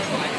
しかい。